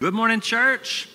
Good morning, church.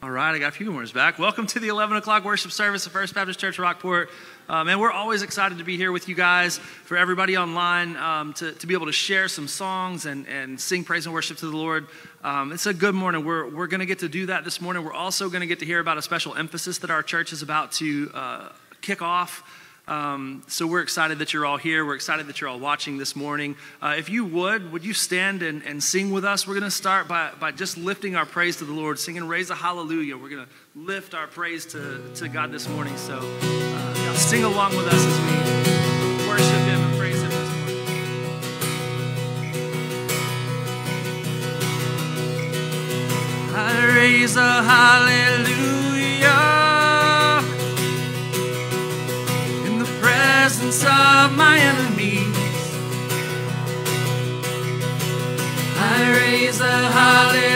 All right, I got a few more back. Welcome to the 11 o'clock worship service at First Baptist Church Rockport. Um, and we're always excited to be here with you guys, for everybody online, um, to, to be able to share some songs and, and sing praise and worship to the Lord. Um, it's a good morning. We're, we're going to get to do that this morning. We're also going to get to hear about a special emphasis that our church is about to uh, kick off. Um, so we're excited that you're all here. We're excited that you're all watching this morning. Uh, if you would, would you stand and, and sing with us? We're going to start by, by just lifting our praise to the Lord, singing Raise a Hallelujah. We're going to lift our praise to, to God this morning. So uh, sing along with us as we worship Him and praise Him this morning. I raise a hallelujah. Presence of my enemies. I raise a hallelujah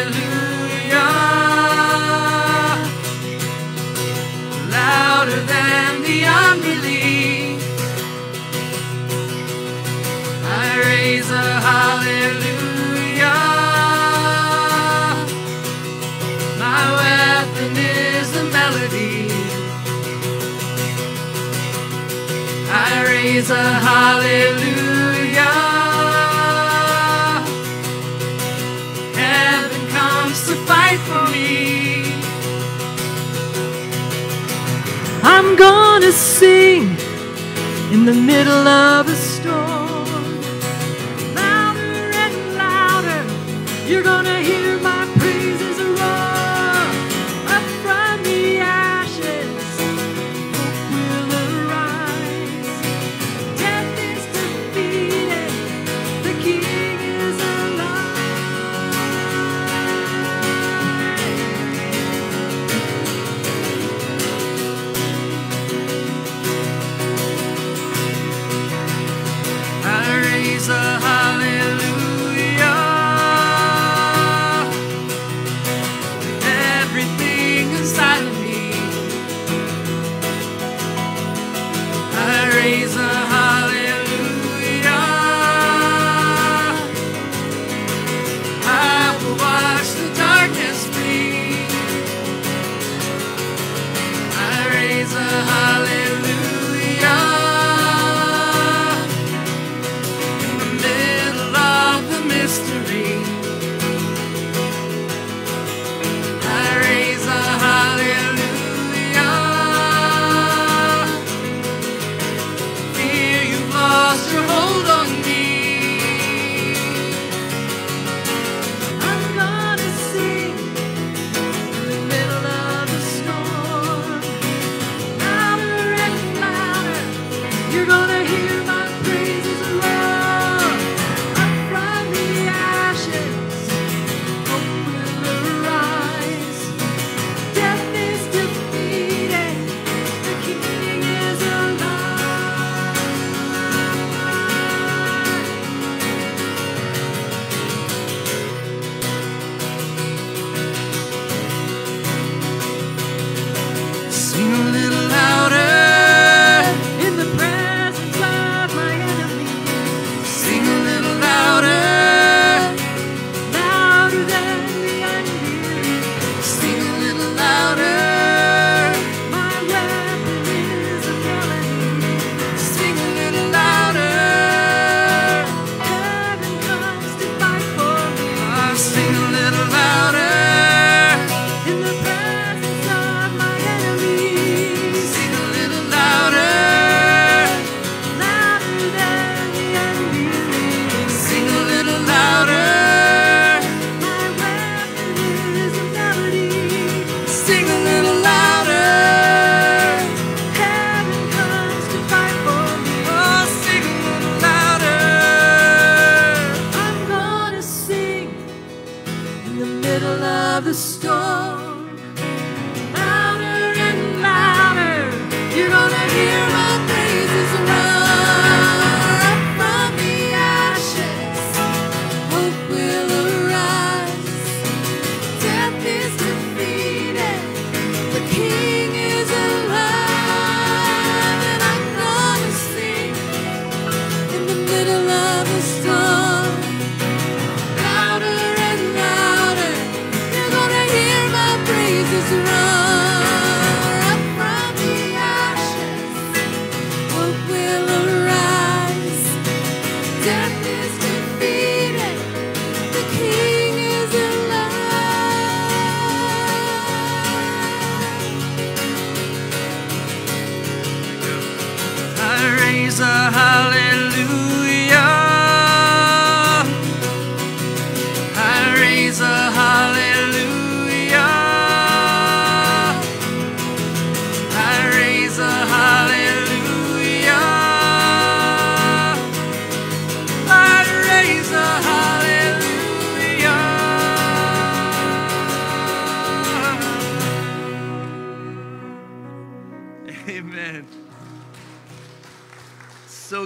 I raise a hallelujah. Heaven comes to fight for me. I'm gonna sing in the middle of a storm. Louder and louder, you're gonna hear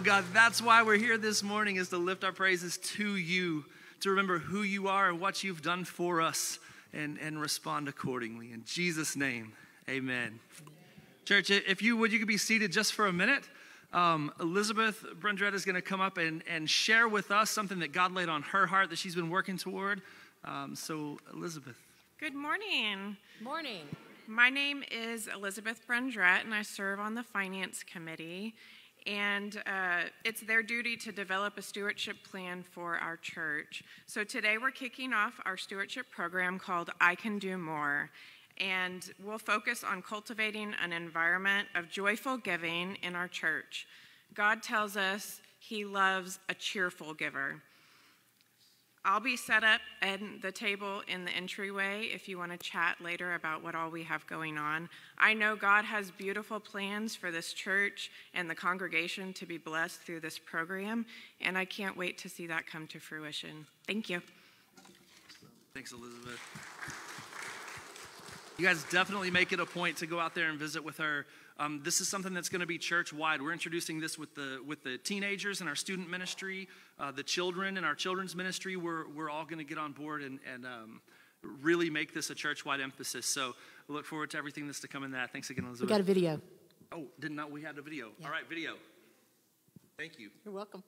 God, that's why we're here this morning is to lift our praises to you, to remember who you are and what you've done for us, and, and respond accordingly. In Jesus' name, amen. Church, if you would, you could be seated just for a minute. Um, Elizabeth Brendrett is going to come up and, and share with us something that God laid on her heart that she's been working toward. Um, so, Elizabeth. Good morning. Morning. My name is Elizabeth Brendrett, and I serve on the Finance Committee. And uh, it's their duty to develop a stewardship plan for our church. So today we're kicking off our stewardship program called I Can Do More. And we'll focus on cultivating an environment of joyful giving in our church. God tells us He loves a cheerful giver. I'll be set up at the table in the entryway if you want to chat later about what all we have going on. I know God has beautiful plans for this church and the congregation to be blessed through this program, and I can't wait to see that come to fruition. Thank you. Thanks, Elizabeth. You guys definitely make it a point to go out there and visit with her. Um, this is something that's going to be church wide. We're introducing this with the with the teenagers in our student ministry, uh, the children in our children's ministry. We're we're all going to get on board and and um, really make this a church wide emphasis. So we look forward to everything that's to come in that. Thanks again, We Elizabeth. got a video. oh, didn't know we had a video. Yeah. All right, video. Thank you. You're welcome.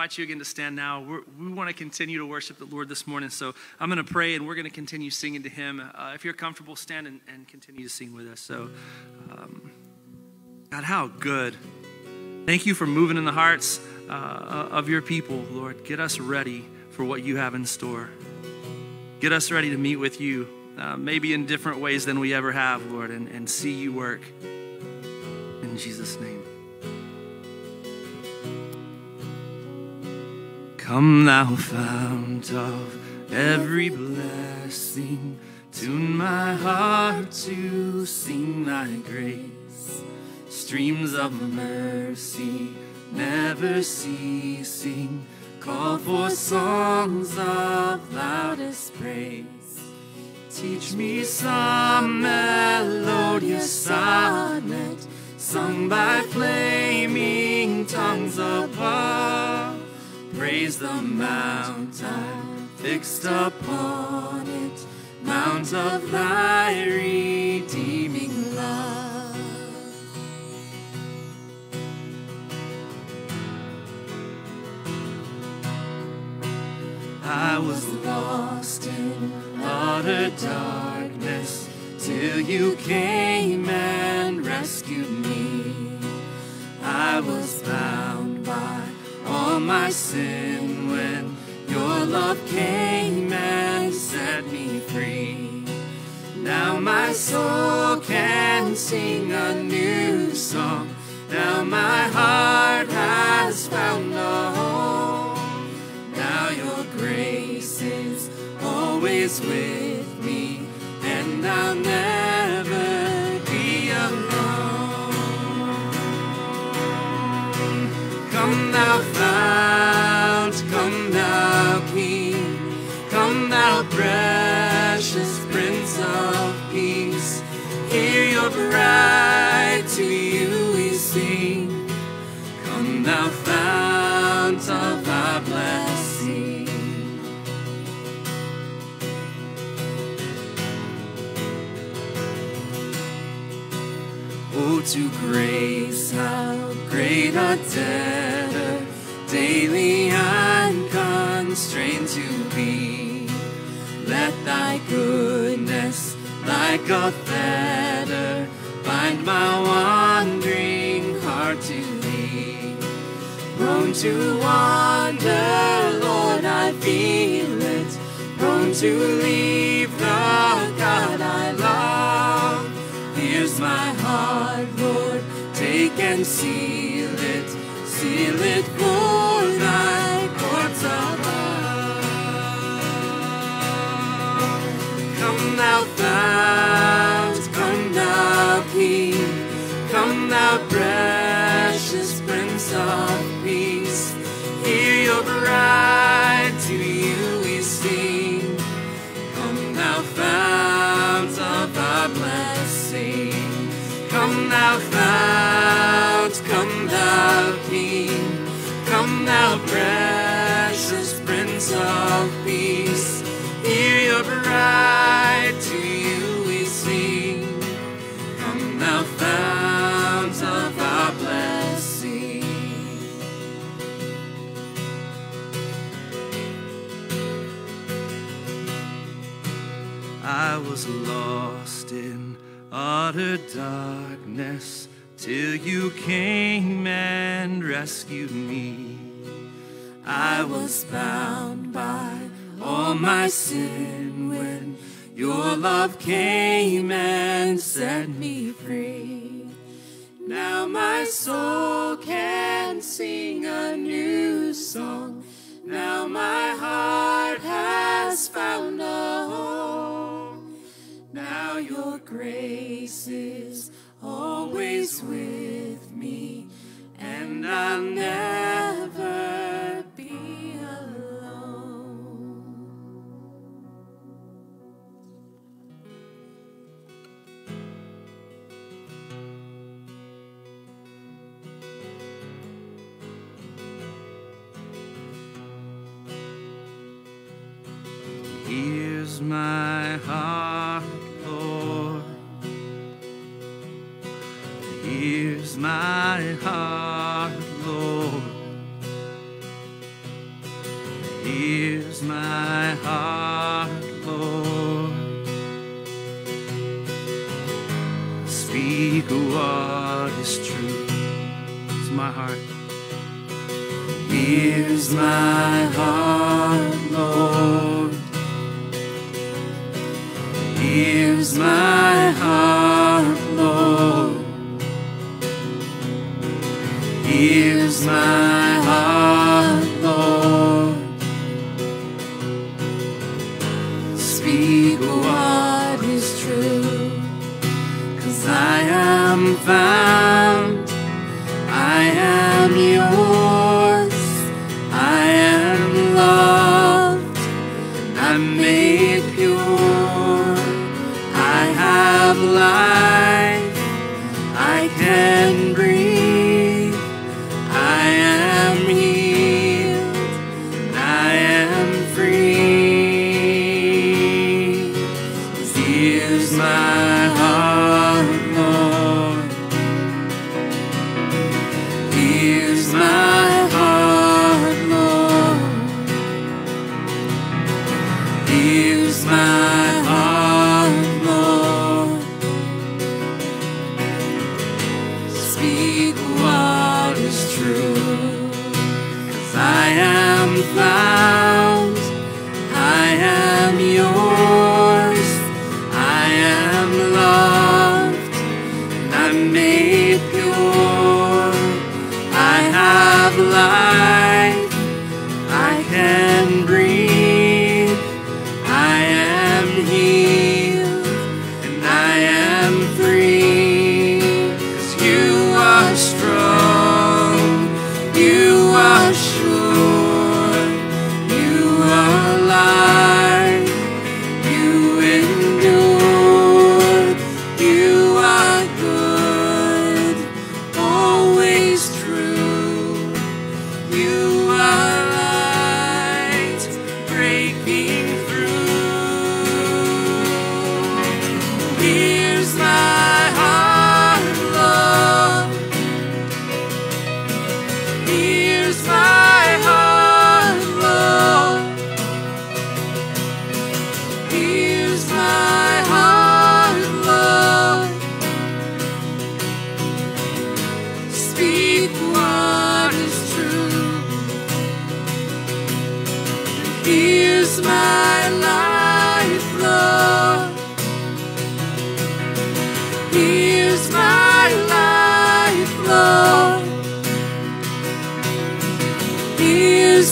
Invite you again to stand now. We're, we want to continue to worship the Lord this morning, so I'm going to pray and we're going to continue singing to Him. Uh, if you're comfortable, stand and, and continue to sing with us. So, um, God, how good. Thank you for moving in the hearts uh, of your people, Lord. Get us ready for what you have in store. Get us ready to meet with you, uh, maybe in different ways than we ever have, Lord, and, and see you work. In Jesus' name. Come, thou fount of every blessing, tune my heart to sing thy grace. Streams of mercy never ceasing, call for songs of loudest praise. Teach me some melodious sonnet sung by flaming tongues above. Praise the mount I fixed upon it, mount of thy redeeming love. I was lost in utter darkness till you came and rescued me. I was bound all my sin when your love came and set me free. Now my soul can sing a new song. Now my heart has found a home. Now your grace is always with me, and I'll never Come thou fount, come thou King, come thou precious Prince of Peace. Hear your bride, to you we sing. Come thou fount of our blessing. Oh, to grace, how great a debtor thy goodness, like a fetter, bind my wandering heart to thee. Prone to wander, Lord, I feel it. Prone to leave the God I love. Here's my heart, Lord, take and seal it, seal it fount, come thou King. Come thou precious Prince of Peace. Hear your bride, to you we sing. Come thou fount of our blessing. I was lost in utter darkness till you came and rescued me. I was bound by all my sin when your love came and set me free. Now my soul can sing a new song. Now my heart has found a home. Now your grace is always with me, and I'll never Here's my heart, Lord. Here's my heart, Lord. Here's my heart, Lord. Speak what is true, 'cause I am found,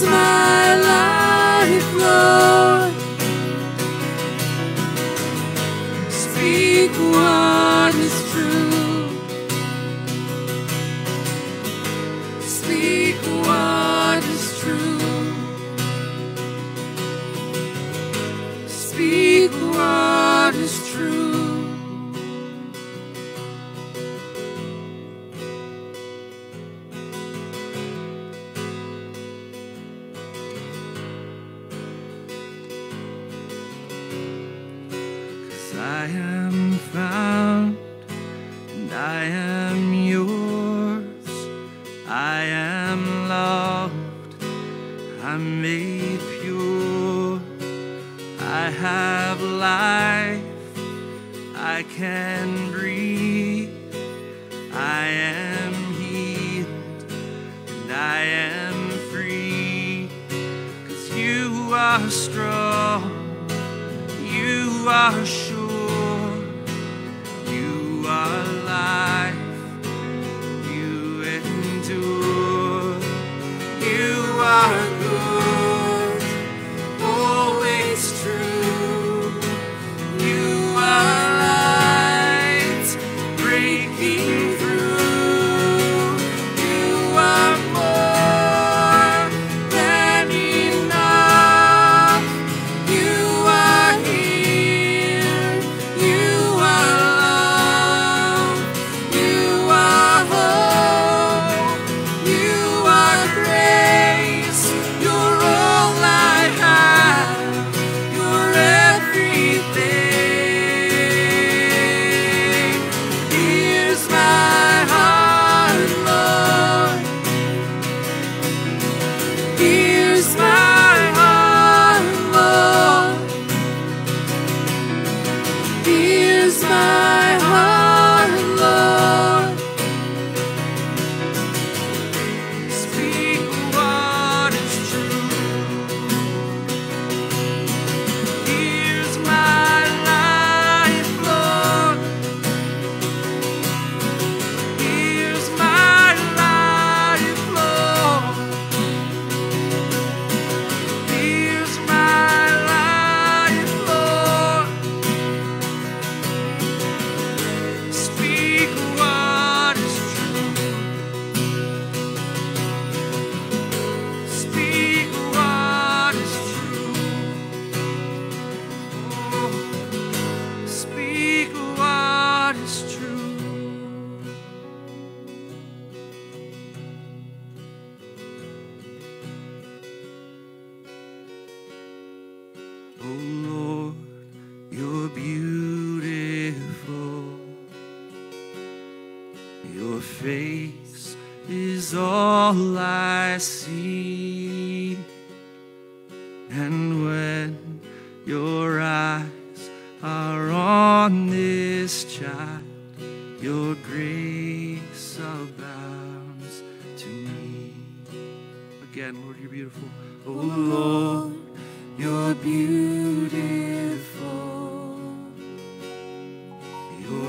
Here's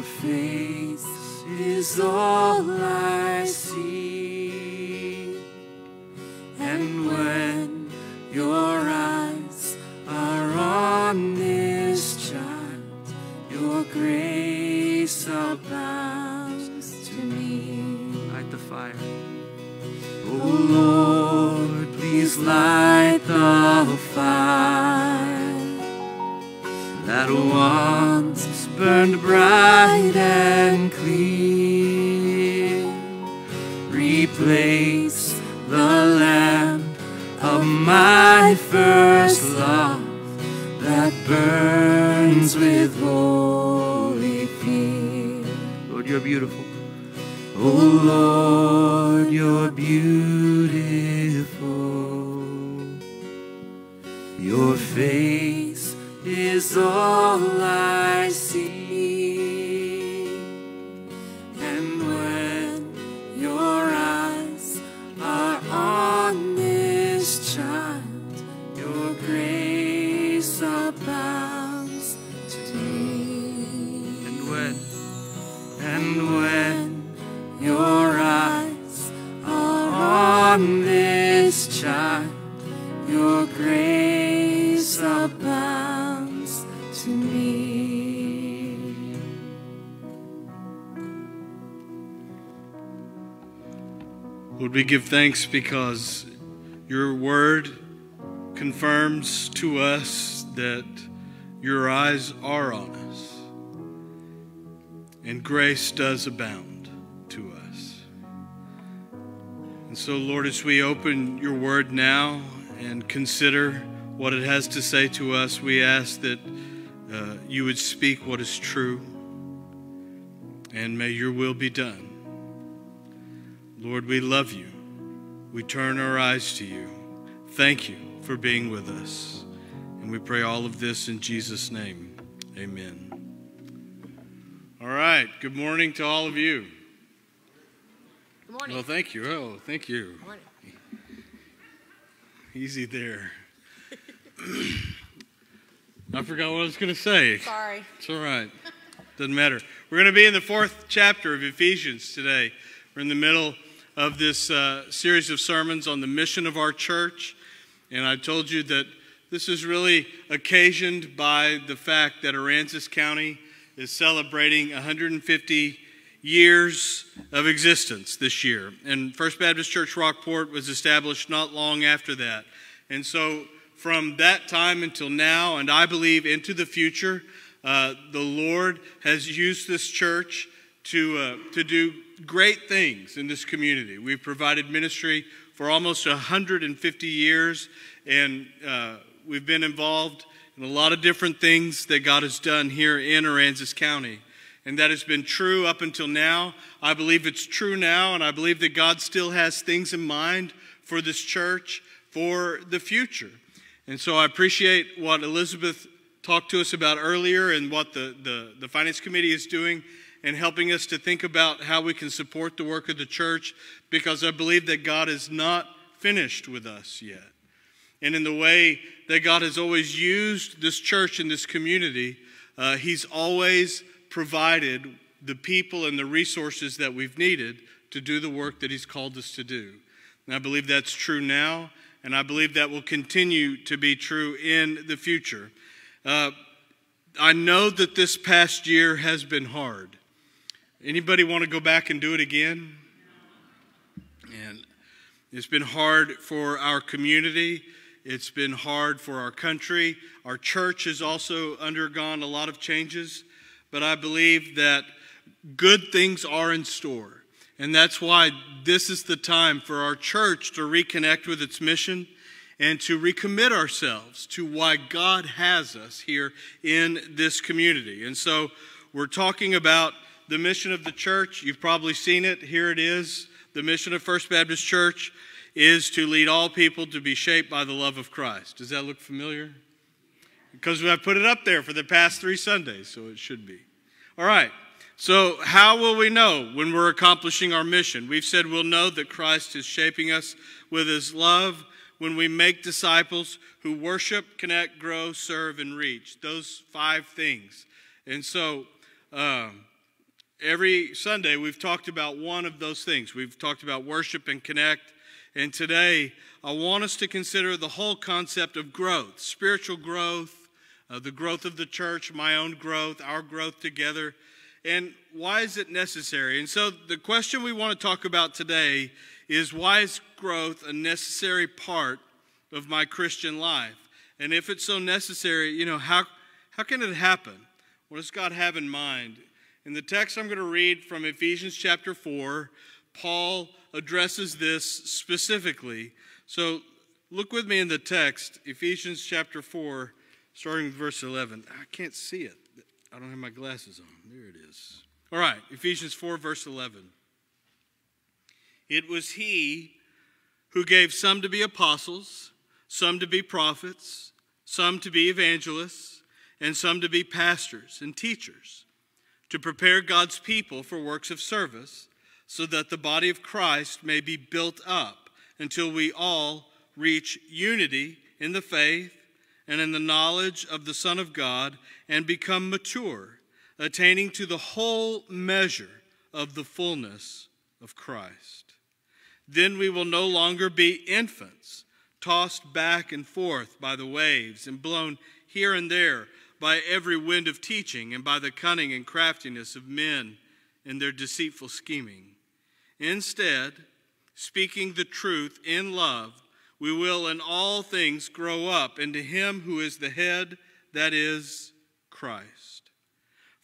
face is all I see. Give thanks because your word confirms to us that your eyes are on us and grace does abound to us. And so, Lord, as we open your word now and consider what it has to say to us, we ask that uh, you would speak what is true and may your will be done. Lord, we love you. We turn our eyes to you. Thank you for being with us. And we pray all of this in Jesus' name. Amen. All right. Good morning to all of you. Good morning. Well, thank you. Oh, thank you. Morning. Easy there. I forgot what I was going to say. Sorry. It's all right. Doesn't matter. We're going to be in the fourth chapter of Ephesians today. We're in the middle of this uh, series of sermons on the mission of our church. And I told you that this is really occasioned by the fact that Aransas County is celebrating 150 years of existence this year. And First Baptist Church Rockport was established not long after that. And so from that time until now, and I believe into the future, uh, the Lord has used this church to, uh, to do great things in this community. We've provided ministry for almost 150 years, and uh, we've been involved in a lot of different things that God has done here in Aransas County. And that has been true up until now. I believe it's true now, and I believe that God still has things in mind for this church for the future. And so I appreciate what Elizabeth talked to us about earlier and what the, the, the Finance Committee is doing and helping us to think about how we can support the work of the church because I believe that God is not finished with us yet. And in the way that God has always used this church and this community, uh, He's always provided the people and the resources that we've needed to do the work that He's called us to do. And I believe that's true now, and I believe that will continue to be true in the future. Uh, I know that this past year has been hard. Anybody want to go back and do it again? And it's been hard for our community. It's been hard for our country. Our church has also undergone a lot of changes. But I believe that good things are in store. And that's why this is the time for our church to reconnect with its mission and to recommit ourselves to why God has us here in this community. And so we're talking about the mission of the church. You've probably seen it. Here it is. The mission of First Baptist Church is to lead all people to be shaped by the love of Christ. Does that look familiar? Because I put it up there for the past three Sundays, so it should be. All right. So, how will we know when we're accomplishing our mission? We've said we'll know that Christ is shaping us with his love when we make disciples who worship, connect, grow, serve, and reach. Those five things. And so, um, every Sunday we've talked about one of those things. We've talked about worship and connect. And today, I want us to consider the whole concept of growth spiritual growth, uh, the growth of the church, my own growth, our growth together. and why is it necessary? And so, the question we want to talk about today is why is growth a necessary part of my Christian life? And if it's so necessary, you know, how, how can it happen? What does God have in mind? In the text I'm going to read from Ephesians chapter 4, Paul addresses this specifically. So look with me in the text, Ephesians chapter 4, starting with verse 11. I can't see it. I don't have my glasses on. There it is. All right, Ephesians 4, verse 11. It was he who gave some to be apostles, some to be prophets, some to be evangelists, and some to be pastors and teachers, to prepare God's people for works of service, so that the body of Christ may be built up until we all reach unity in the faith and in the knowledge of the Son of God and become mature, attaining to the whole measure of the fullness of Christ. Then we will no longer be infants, tossed back and forth by the waves and blown here and there by every wind of teaching and by the cunning and craftiness of men in their deceitful scheming. Instead, speaking the truth in love, we will in all things grow up into Him who is the head, that is, Christ.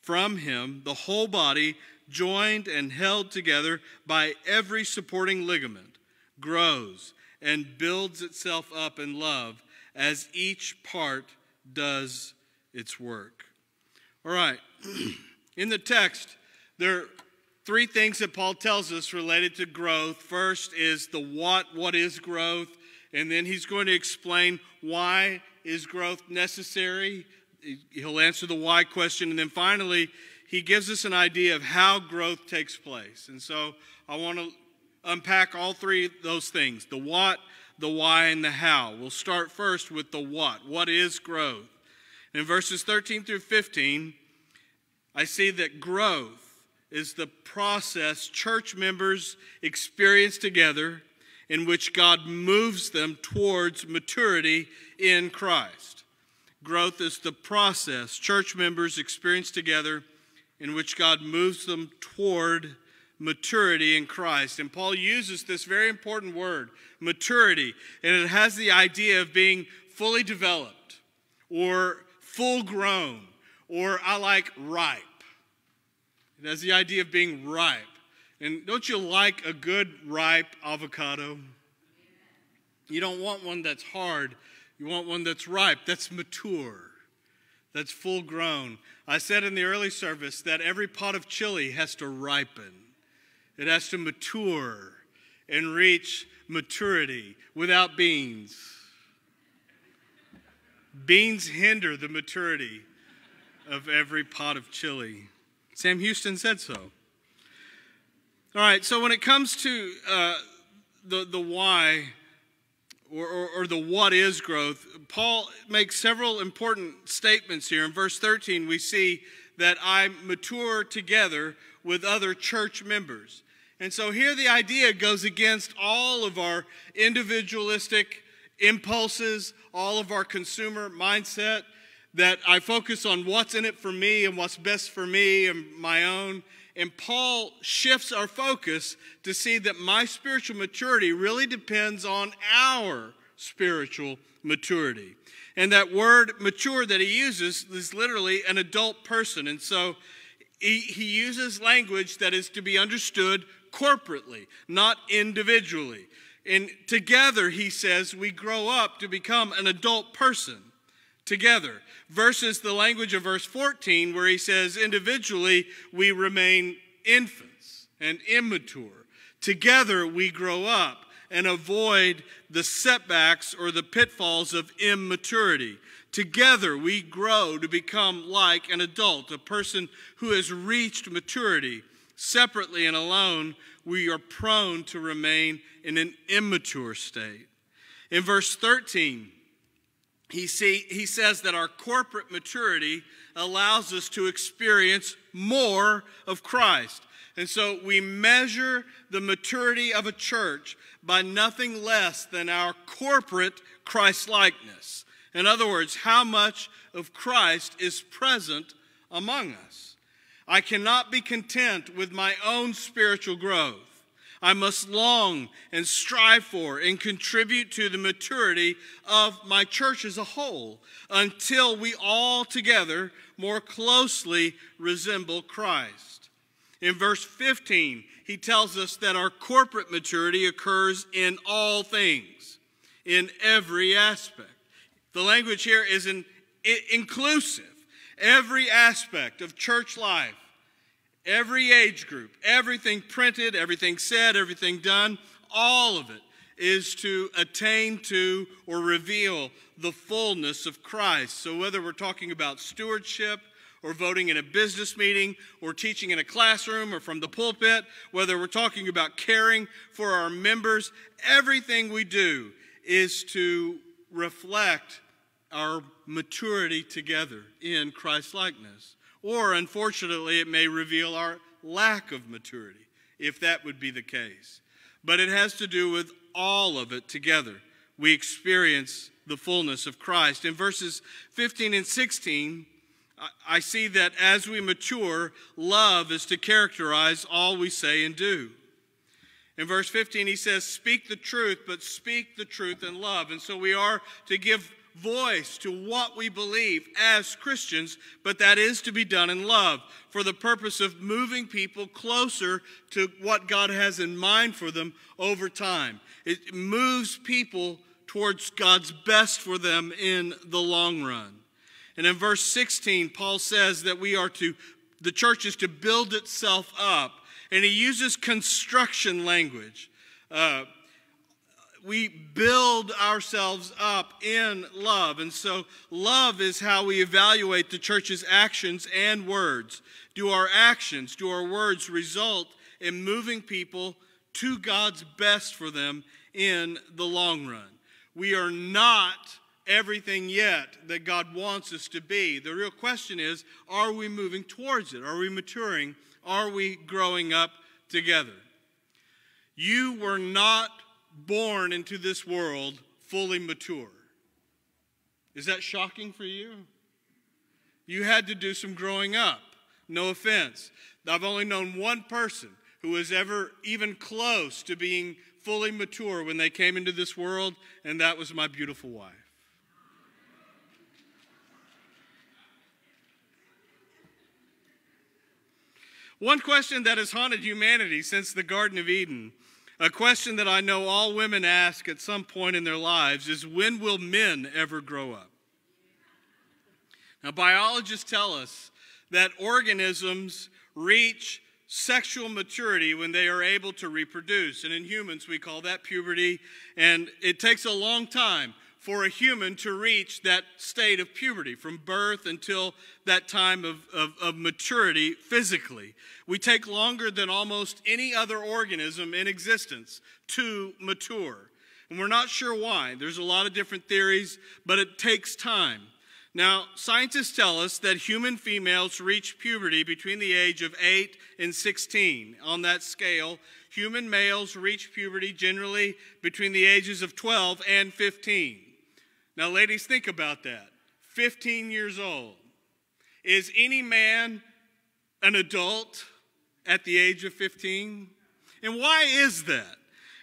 From Him, the whole body, joined and held together by every supporting ligament, grows and builds itself up in love as each part does its work. All right, in the text, there are three things that Paul tells us related to growth. First is the what, what is growth? And then he's going to explain why is growth necessary. He'll answer the why question. And then finally, he gives us an idea of how growth takes place. And so I want to unpack all three of those things the what, the why, and the how. We'll start first with the what. What is growth? In verses 13 through 15, I see that growth is the process church members experience together in which God moves them towards maturity in Christ. Growth is the process church members experience together in which God moves them toward maturity in Christ. And Paul uses this very important word, maturity, and it has the idea of being fully developed or full grown, or I like ripe. It has the idea of being ripe. And don't you like a good ripe avocado? You don't want one that's hard. You want one that's ripe, that's mature, that's full grown. I said in the early service that every pot of chili has to ripen, it has to mature and reach maturity without beans. Beans hinder the maturity of every pot of chili. Sam Houston said so. All right, so when it comes to uh, the, the why or, or, or, the what is growth, Paul makes several important statements here. In verse 13, we see that I mature together with other church members. And so here the idea goes against all of our individualistic impulses, all of our consumer mindset, that I focus on what's in it for me and what's best for me and my own. And Paul shifts our focus to see that my spiritual maturity really depends on our spiritual maturity. And that word mature that he uses is literally an adult person. And so he, he uses language that is to be understood corporately, not individually. And together, he says, we grow up to become an adult person together. Versus the language of verse 14, where he says, individually, we remain infants and immature. Together, we grow up and avoid the setbacks or the pitfalls of immaturity. Together, we grow to become like an adult, a person who has reached maturity. Separately and alone, we are prone to remain in an immature state. In verse 13, he, see, he says that our corporate maturity allows us to experience more of Christ. And so we measure the maturity of a church by nothing less than our corporate Christ likeness. In other words, how much of Christ is present among us. I cannot be content with my own spiritual growth. I must long and strive for and contribute to the maturity of my church as a whole until we all together more closely resemble Christ. In verse 15, he tells us that our corporate maturity occurs in all things, in every aspect. The language here is in, inclusive. Every aspect of church life Every age group, everything printed, everything said, everything done, all of it is to attain to or reveal the fullness of Christ. So whether we're talking about stewardship, or voting in a business meeting, or teaching in a classroom, or from the pulpit, whether we're talking about caring for our members, everything we do is to reflect our maturity together in Christ likeness. Or, unfortunately, it may reveal our lack of maturity, if that would be the case. But it has to do with all of it together. We experience the fullness of Christ. In verses 15 and 16, I see that as we mature, love is to characterize all we say and do. In verse 15, he says, Speak the truth, but speak the truth in love. And so we are to give voice to what we believe as Christians, but that is to be done in love for the purpose of moving people closer to what God has in mind for them over time. It moves people towards God's best for them in the long run. And in verse 16, Paul says that we are to, the church is to build itself up. And he uses construction language. Uh, we build ourselves up in love. And so, love is how we evaluate the church's actions and words. Do our actions, do our words result in moving people to God's best for them in the long run? We are not everything yet that God wants us to be. The real question is are we moving towards it? Are we maturing? Are we growing up together? You were not born into this world fully mature. Is that shocking for you? You had to do some growing up. No offense. I've only known one person who was ever even close to being fully mature when they came into this world, and that was my beautiful wife. One question that has haunted humanity since the Garden of Eden a question that I know all women ask at some point in their lives is when will men ever grow up? Now, biologists tell us that organisms reach sexual maturity when they are able to reproduce. And in humans, we call that puberty. And it takes a long time for a human to reach that state of puberty from birth until that time of, of, of, maturity physically. We take longer than almost any other organism in existence to mature. And we're not sure why. There's a lot of different theories, but it takes time. Now, scientists tell us that human females reach puberty between the age of 8 and 16. On that scale, human males reach puberty generally between the ages of 12 and 15. Now, ladies, think about that. 15 years old. Is any man an adult at the age of 15? And why is that?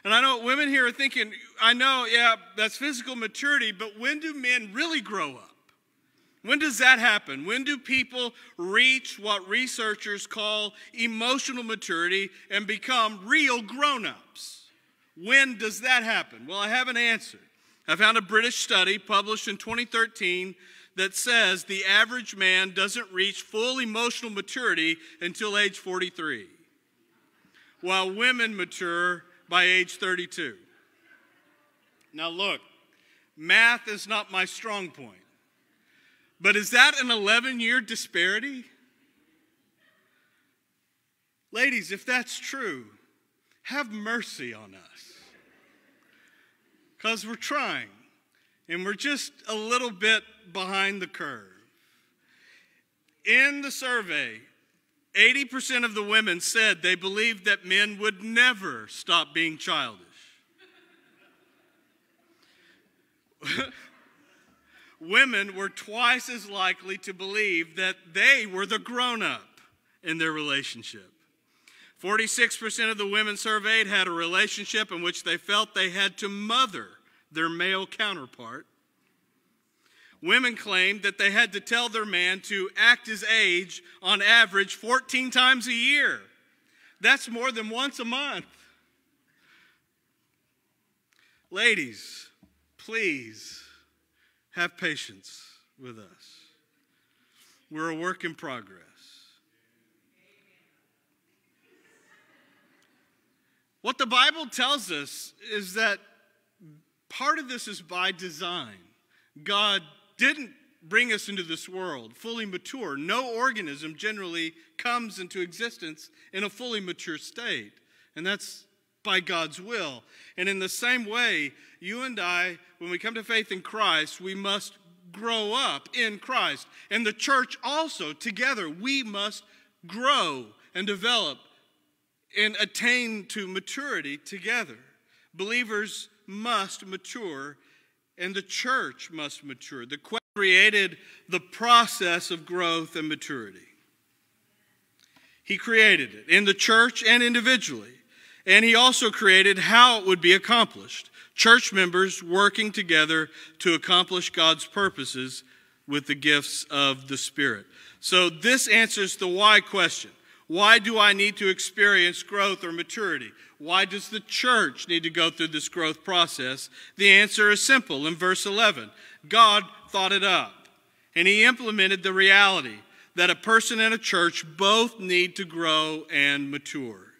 And I know women here are thinking, I know, yeah, that's physical maturity, but when do men really grow up? When does that happen? When do people reach what researchers call emotional maturity and become real grown ups? When does that happen? Well, I have an answer. I found a British study published in 2013 that says the average man doesn't reach full emotional maturity until age 43, while women mature by age 32. Now, look, math is not my strong point, but is that an 11 year disparity? Ladies, if that's true, have mercy on us because we're trying and we're just a little bit behind the curve. In the survey, 80% of the women said they believed that men would never stop being childish. women were twice as likely to believe that they were the grown up in their relationship. 46% of the women surveyed had a relationship in which they felt they had to mother their male counterpart. Women claimed that they had to tell their man to act his age on average 14 times a year. That's more than once a month. Ladies, please have patience with us. We're a work in progress. What the Bible tells us is that part of this is by design. God didn't bring us into this world fully mature. No organism generally comes into existence in a fully mature state. And that's by God's will. And in the same way, you and I, when we come to faith in Christ, we must grow up in Christ. And the church also, together, we must grow and develop and attain to maturity together. Believers must mature, and the church must mature. The question created the process of growth and maturity. He created it in the church and individually. And he also created how it would be accomplished church members working together to accomplish God's purposes with the gifts of the Spirit. So, this answers the why question. Why do I need to experience growth or maturity? Why does the church need to go through this growth process? The answer is simple in verse 11 God thought it up, and He implemented the reality that a person and a church both need to grow and mature.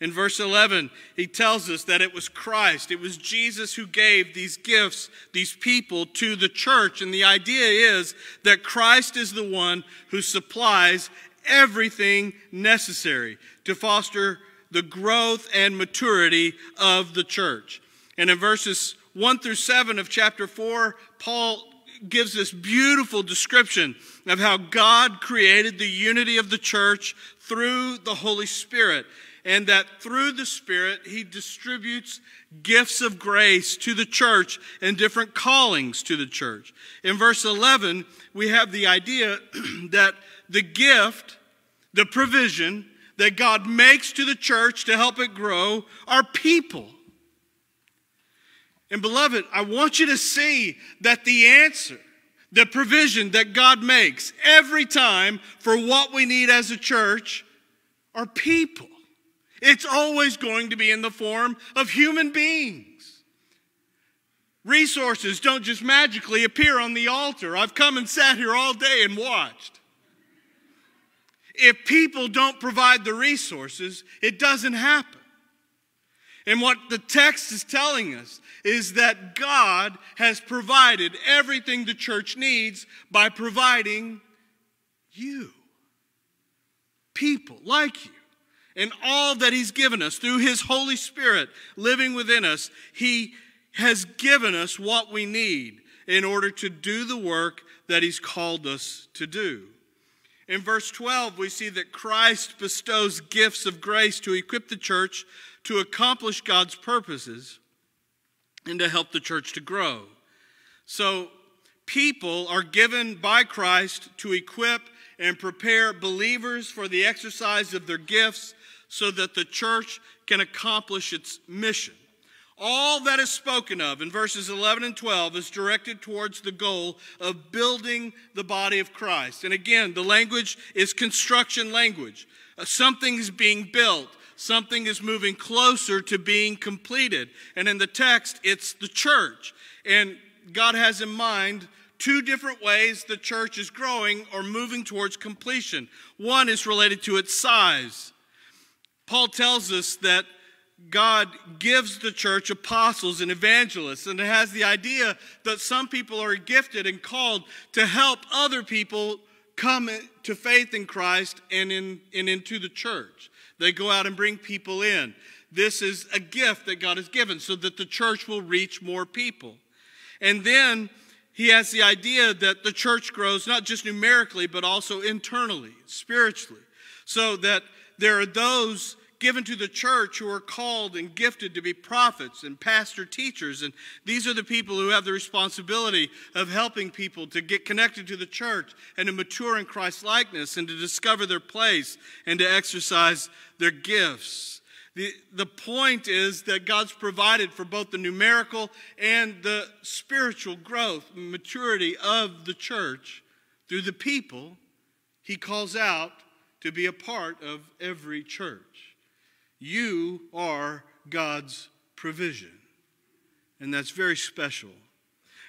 In verse 11, he tells us that it was Christ, it was Jesus who gave these gifts, these people to the church. And the idea is that Christ is the one who supplies everything necessary to foster the growth and maturity of the church. And in verses 1 through 7 of chapter 4, Paul gives this beautiful description of how God created the unity of the church through the Holy Spirit and that through the Spirit, He distributes gifts of grace to the church and different callings to the church. In verse 11, we have the idea that the gift, the provision that God makes to the church to help it grow are people. And beloved, I want you to see that the answer, the provision that God makes every time for what we need as a church are people. It's always going to be in the form of human beings. Resources don't just magically appear on the altar. I've come and sat here all day and watched. If people don't provide the resources, it doesn't happen. And what the text is telling us is that God has provided everything the church needs by providing you. People like you and all that He's given us through His Holy Spirit living within us, He has given us what we need in order to do the work that He's called us to do. In verse 12, we see that Christ bestows gifts of grace to equip the church to accomplish God's purposes and to help the church to grow. So, people are given by Christ to equip and prepare believers for the exercise of their gifts so that the church can accomplish its mission. All that is spoken of in verses 11 and 12 is directed towards the goal of building the body of Christ. And again, the language is construction language. Uh, something is being built, something is moving closer to being completed. And in the text, it's the church. And God has in mind two different ways the church is growing or moving towards completion. One is related to its size. Paul tells us that God gives the church apostles and evangelists, and it has the idea that some people are gifted and called to help other people come to faith in Christ and, in, and into the church. They go out and bring people in. This is a gift that God has given so that the church will reach more people. And then he has the idea that the church grows not just numerically, but also internally, spiritually, so that there are those given to the church who are called and gifted to be prophets and pastor teachers. And these are the people who have the responsibility of helping people to get connected to the church and to mature in Christ's likeness and to discover their place and to exercise their gifts. The, the point is that God's provided for both the numerical and the spiritual growth, and maturity of the church through the people he calls out to be a part of every church. You are God's provision. And that's very special.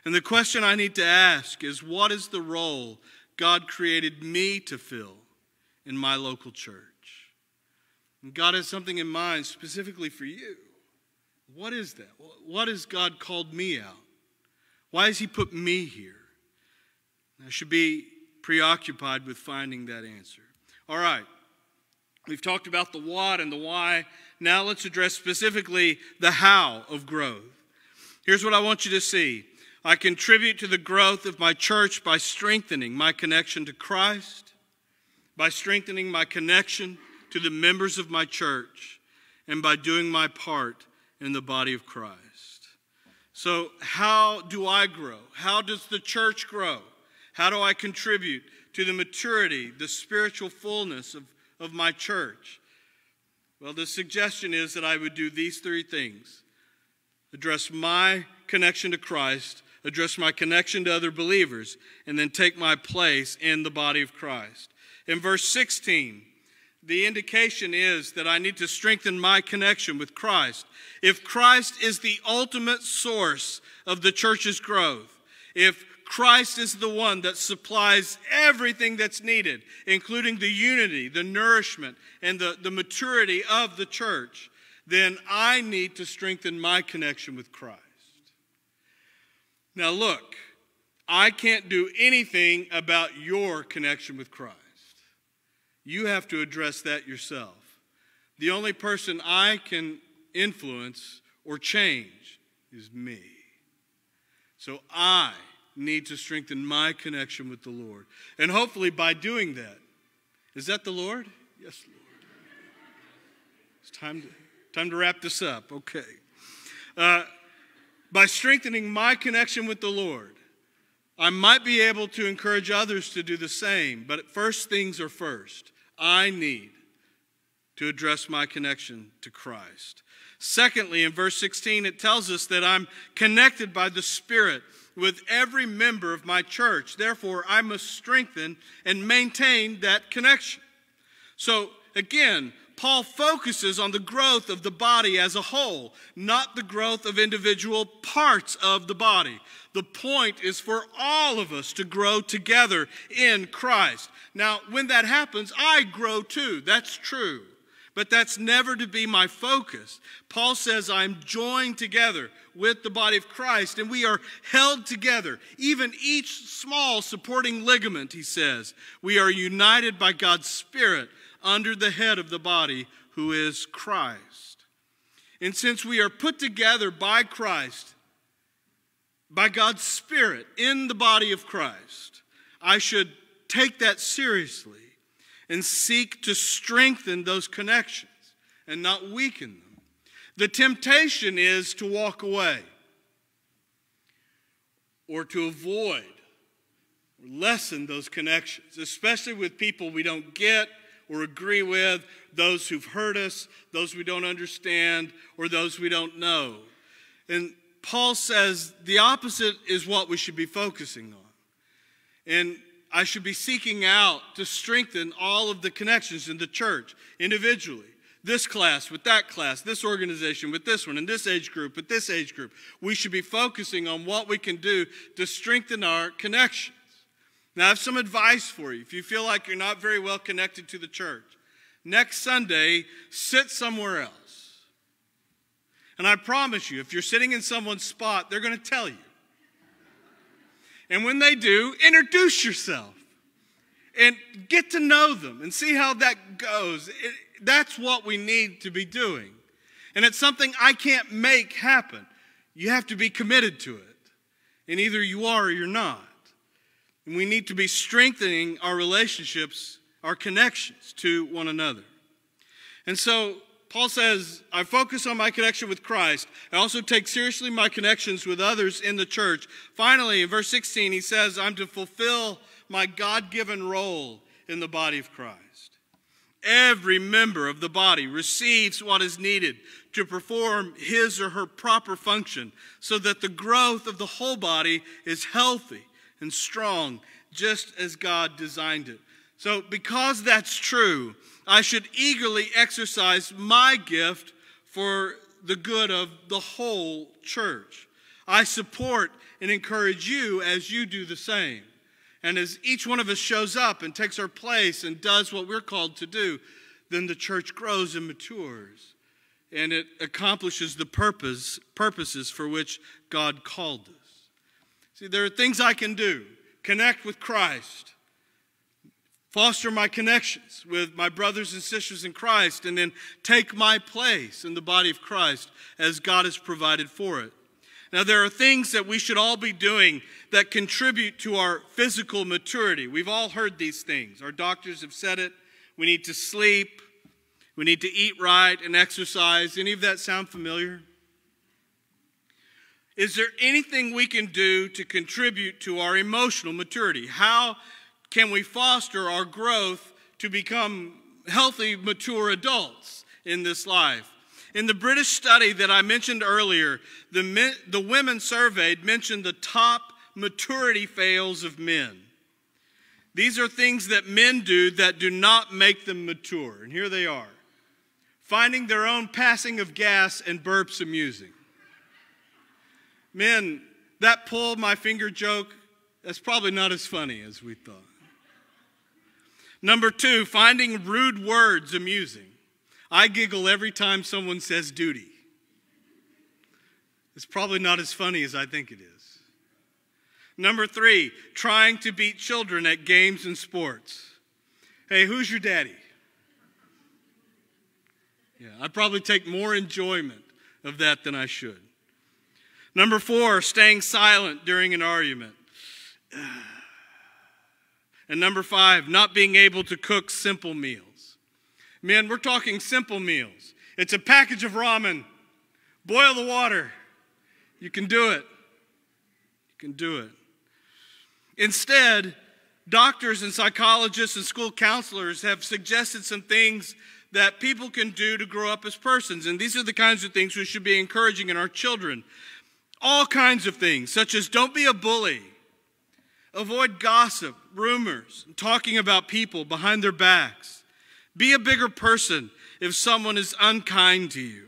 And the question I need to ask is what is the role God created me to fill in my local church? And God has something in mind specifically for you. What is that? What has God called me out? Why has He put me here? I should be preoccupied with finding that answer. All right. We've talked about the what and the why. Now let's address specifically the how of growth. Here's what I want you to see I contribute to the growth of my church by strengthening my connection to Christ, by strengthening my connection to the members of my church, and by doing my part in the body of Christ. So, how do I grow? How does the church grow? How do I contribute to the maturity, the spiritual fullness of, of my church? Well, the suggestion is that I would do these three things address my connection to Christ, address my connection to other believers, and then take my place in the body of Christ. In verse 16, the indication is that I need to strengthen my connection with Christ. If Christ is the ultimate source of the church's growth, if Christ is the one that supplies everything that's needed, including the unity, the nourishment, and the, the maturity of the church, then I need to strengthen my connection with Christ. Now, look, I can't do anything about your connection with Christ. You have to address that yourself. The only person I can influence or change is me. So I need to strengthen my connection with the Lord. And hopefully, by doing that, is that the Lord? Yes, Lord. It's time to, time to wrap this up. Okay. Uh, by strengthening my connection with the Lord, I might be able to encourage others to do the same, but first things are first. I need to address my connection to Christ. Secondly, in verse 16, it tells us that I'm connected by the Spirit with every member of my church. Therefore, I must strengthen and maintain that connection. So, again, Paul focuses on the growth of the body as a whole, not the growth of individual parts of the body. The point is for all of us to grow together in Christ. Now, when that happens, I grow too. That's true. But that's never to be my focus. Paul says, I'm joined together with the body of Christ, and we are held together. Even each small supporting ligament, he says, we are united by God's Spirit under the head of the body, who is Christ. And since we are put together by Christ, by God's Spirit in the body of Christ, I should take that seriously and seek to strengthen those connections and not weaken them. The temptation is to walk away or to avoid or lessen those connections, especially with people we don't get or agree with, those who've hurt us, those we don't understand, or those we don't know. And Paul says the opposite is what we should be focusing on. And I should be seeking out to strengthen all of the connections in the church individually this class with that class, this organization with this one, and this age group with this age group. We should be focusing on what we can do to strengthen our connections. Now, I have some advice for you. If you feel like you're not very well connected to the church, next Sunday, sit somewhere else. And I promise you, if you're sitting in someone's spot, they're going to tell you. And when they do, introduce yourself and get to know them and see how that goes. It, that's what we need to be doing. And it's something I can't make happen. You have to be committed to it. And either you are or you're not. And we need to be strengthening our relationships, our connections to one another. And so Paul says, I focus on my connection with Christ. I also take seriously my connections with others in the church. Finally, in verse 16, he says, I'm to fulfill my God given role in the body of Christ. Every member of the body receives what is needed to perform his or her proper function so that the growth of the whole body is healthy and strong, just as God designed it. So, because that's true, I should eagerly exercise my gift for the good of the whole church. I support and encourage you as you do the same. And as each one of us shows up and takes our place and does what we're called to do, then the church grows and matures and it accomplishes the purpose, purposes for which God called us. See, there are things I can do connect with Christ, foster my connections with my brothers and sisters in Christ, and then take my place in the body of Christ as God has provided for it. Now, there are things that we should all be doing that contribute to our physical maturity. We've all heard these things. Our doctors have said it. We need to sleep. We need to eat right and exercise. Any of that sound familiar? Is there anything we can do to contribute to our emotional maturity? How can we foster our growth to become healthy, mature adults in this life? In the British study that I mentioned earlier, the, men, the women surveyed mentioned the top maturity fails of men. These are things that men do that do not make them mature. And here they are finding their own passing of gas and burps amusing. Men, that pull my finger joke, that's probably not as funny as we thought. Number two, finding rude words amusing. I giggle every time someone says duty. It's probably not as funny as I think it is. Number three, trying to beat children at games and sports. Hey, who's your daddy? Yeah, I probably take more enjoyment of that than I should. Number four, staying silent during an argument. And number five, not being able to cook simple meals. Men, we're talking simple meals. It's a package of ramen. Boil the water. You can do it. You can do it. Instead, doctors and psychologists and school counselors have suggested some things that people can do to grow up as persons. And these are the kinds of things we should be encouraging in our children. All kinds of things, such as don't be a bully, avoid gossip, rumors, talking about people behind their backs. Be a bigger person if someone is unkind to you.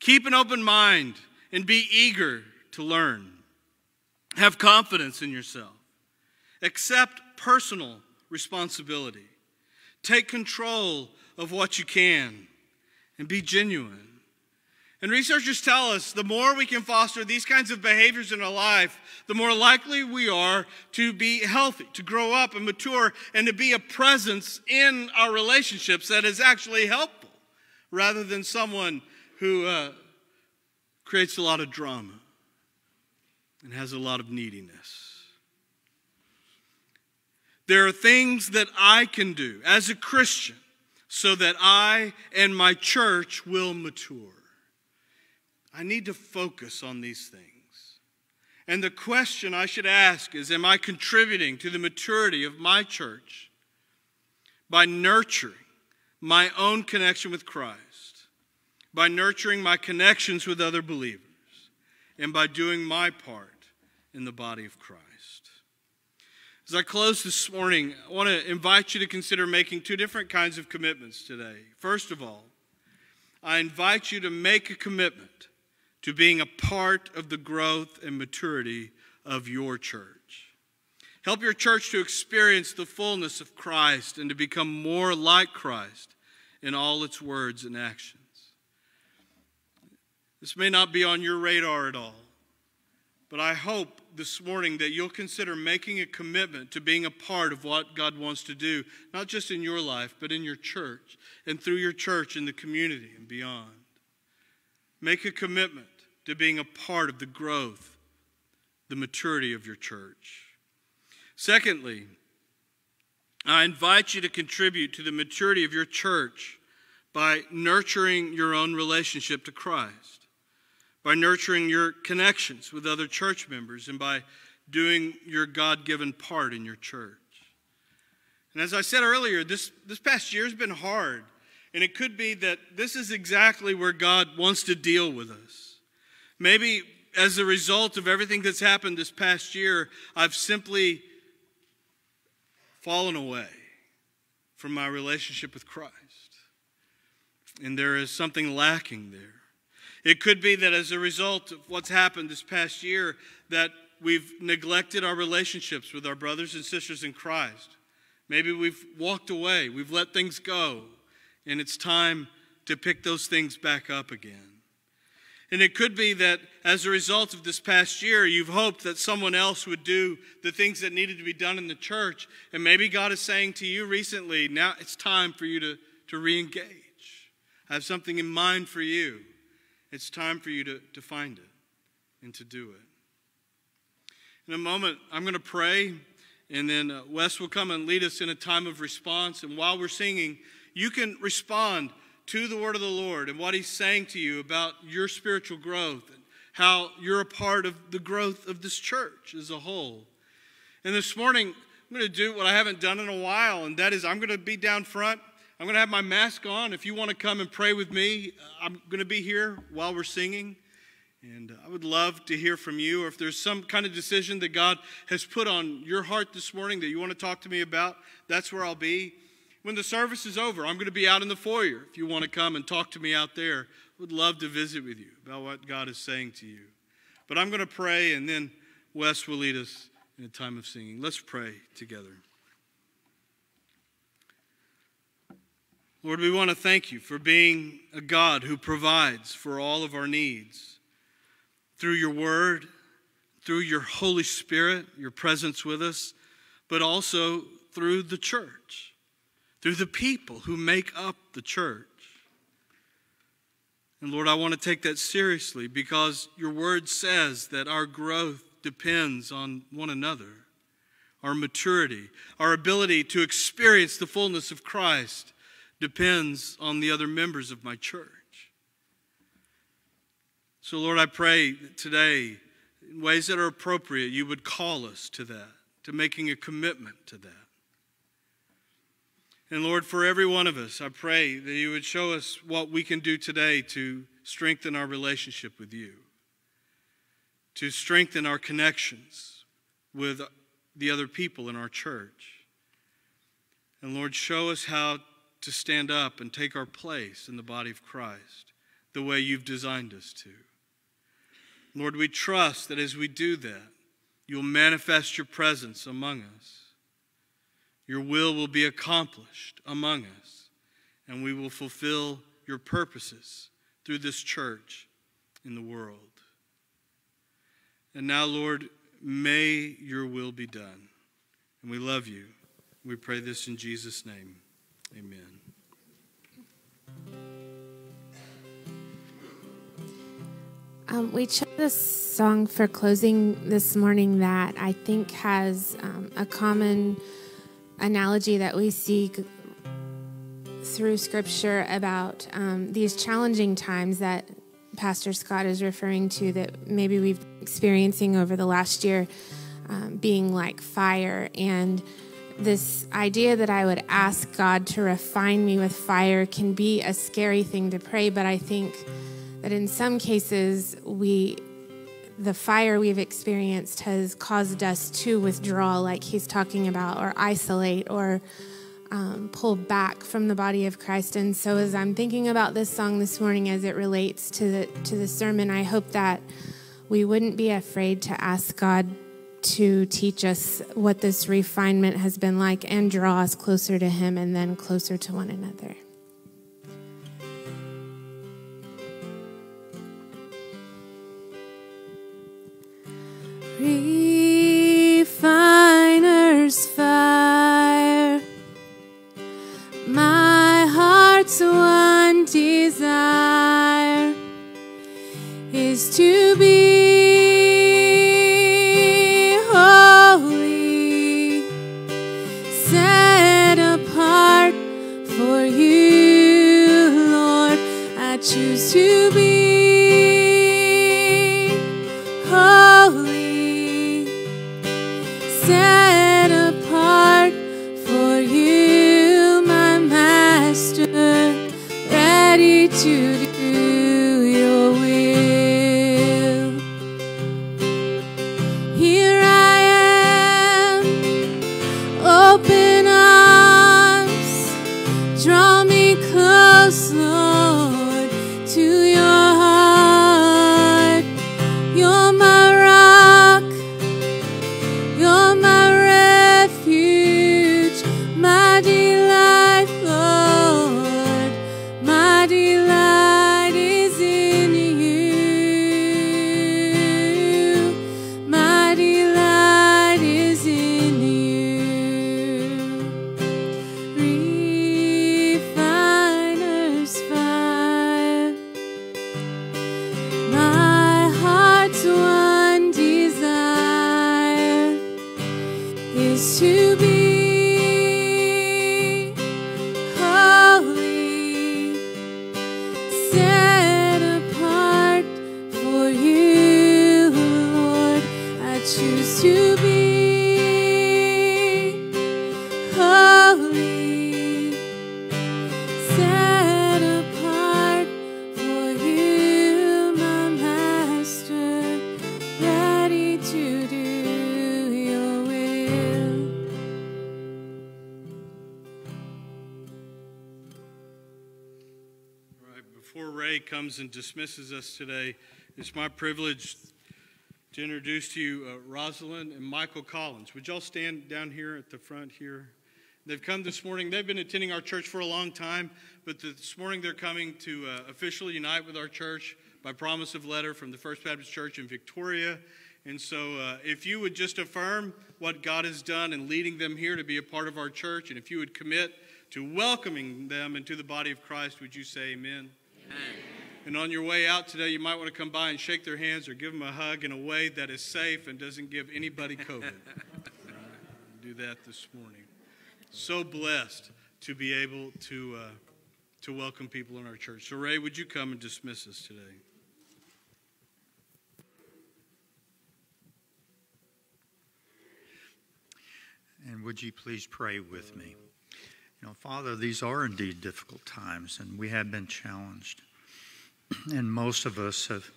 Keep an open mind and be eager to learn. Have confidence in yourself. Accept personal responsibility. Take control of what you can and be genuine. And researchers tell us the more we can foster these kinds of behaviors in our life, the more likely we are to be healthy, to grow up and mature, and to be a presence in our relationships that is actually helpful rather than someone who uh, creates a lot of drama and has a lot of neediness. There are things that I can do as a Christian so that I and my church will mature. I need to focus on these things. And the question I should ask is Am I contributing to the maturity of my church by nurturing my own connection with Christ, by nurturing my connections with other believers, and by doing my part in the body of Christ? As I close this morning, I want to invite you to consider making two different kinds of commitments today. First of all, I invite you to make a commitment to being a part of the growth and maturity of your church. Help your church to experience the fullness of Christ and to become more like Christ in all its words and actions. This may not be on your radar at all, but I hope this morning that you'll consider making a commitment to being a part of what God wants to do, not just in your life, but in your church and through your church in the community and beyond. Make a commitment to being a part of the growth, the maturity of your church. Secondly, I invite you to contribute to the maturity of your church by nurturing your own relationship to Christ, by nurturing your connections with other church members, and by doing your God given part in your church. And as I said earlier, this, this past year has been hard. And it could be that this is exactly where God wants to deal with us. Maybe as a result of everything that's happened this past year, I've simply fallen away from my relationship with Christ. And there is something lacking there. It could be that as a result of what's happened this past year, that we've neglected our relationships with our brothers and sisters in Christ. Maybe we've walked away, we've let things go, and it's time to pick those things back up again. And it could be that as a result of this past year, you've hoped that someone else would do the things that needed to be done in the church. And maybe God is saying to you recently, now it's time for you to, to re engage. I have something in mind for you. It's time for you to, to find it and to do it. In a moment, I'm going to pray, and then uh, Wes will come and lead us in a time of response. And while we're singing, you can respond to the word of the Lord and what He's saying to you about your spiritual growth and how you're a part of the growth of this church as a whole. And this morning, I'm going to do what I haven't done in a while, and that is I'm going to be down front. I'm going to have my mask on. If you want to come and pray with me, uh, I'm going to be here while we're singing. And I would love to hear from you, or if there's some kind of decision that God has put on your heart this morning that you want to talk to me about, that's where I'll be. When the service is over, I'm going to be out in the foyer. If you want to come and talk to me out there, would love to visit with you about what God is saying to you. But I'm going to pray, and then Wes will lead us in a time of singing. Let's pray together. Lord, we want to thank you for being a God who provides for all of our needs through your word, through your Holy Spirit, your presence with us, but also through the church, through the people who make up the church. And Lord, I want to take that seriously because your word says that our growth depends on one another. Our maturity, our ability to experience the fullness of Christ depends on the other members of my church. So, Lord, I pray today, in ways that are appropriate, you would call us to that, to making a commitment to that. And Lord, for every one of us, I pray that you would show us what we can do today to strengthen our relationship with you, to strengthen our connections with the other people in our church. And Lord, show us how to stand up and take our place in the body of Christ the way you've designed us to. Lord, we trust that as we do that, you'll manifest your presence among us. Your will will be accomplished among us, and we will fulfill your purposes through this church in the world. And now, Lord, may your will be done. And we love you. We pray this in Jesus' name. Amen. Um, we chose a song for closing this morning that I think has um, a common analogy that we see through Scripture about um, these challenging times that Pastor Scott is referring to that maybe we've been experiencing over the last year, um, being like fire. And this idea that I would ask God to refine me with fire can be a scary thing to pray, but I think that in some cases we the fire we've experienced has caused us to withdraw like he's talking about or isolate or um, pull back from the body of christ. And so as i'm thinking about this song this morning as it relates to the to the sermon i hope that we wouldn't be afraid to ask god to teach us what this refinement has been like and draw us closer to him and then closer to one another fire. My heart's one desire is to be And dismisses us today, it's my privilege to introduce to you uh, Rosalind and Michael Collins. Would y'all stand down here at the front here? They've come this morning. They've been attending our church for a long time, but this morning they're coming to uh, officially unite with our church by promise of letter from the First Baptist Church in Victoria. And so, uh, if you would just affirm what God has done in leading them here to be a part of our church, and if you would commit to welcoming them into the body of Christ, would you say amen? amen? And on your way out today, you might want to come by and shake their hands or give them a hug in a way that is safe and doesn't give anybody COVID. All right? Do that this morning. So blessed to be able to, uh, to welcome people in our church. So, Ray, would you come and dismiss us today? And would you please pray with me? You know, Father, these are indeed difficult times, and we have been challenged. And most of us have,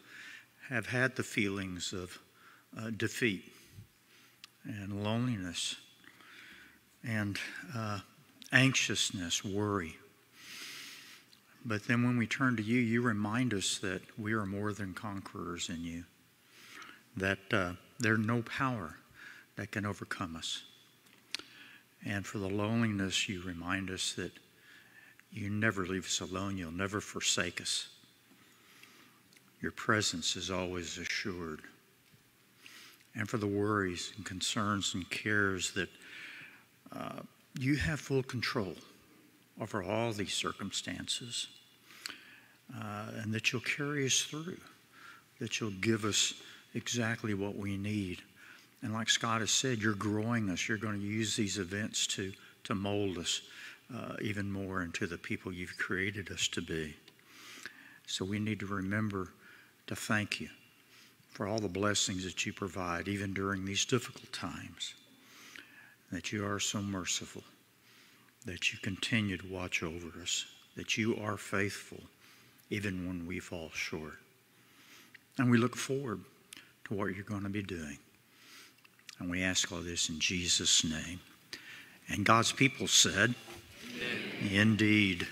have had the feelings of uh, defeat and loneliness and uh, anxiousness, worry. But then when we turn to you, you remind us that we are more than conquerors in you, that uh, there's no power that can overcome us. And for the loneliness, you remind us that you never leave us alone, you'll never forsake us. Your presence is always assured. And for the worries and concerns and cares that uh, you have full control over all these circumstances, uh, and that you'll carry us through, that you'll give us exactly what we need. And like Scott has said, you're growing us. You're going to use these events to, to mold us uh, even more into the people you've created us to be. So we need to remember to thank you for all the blessings that you provide, even during these difficult times. That you are so merciful, that you continue to watch over us, that you are faithful even when we fall short. And we look forward to what you're going to be doing. And we ask all this in Jesus' name. And God's people said, Indeed.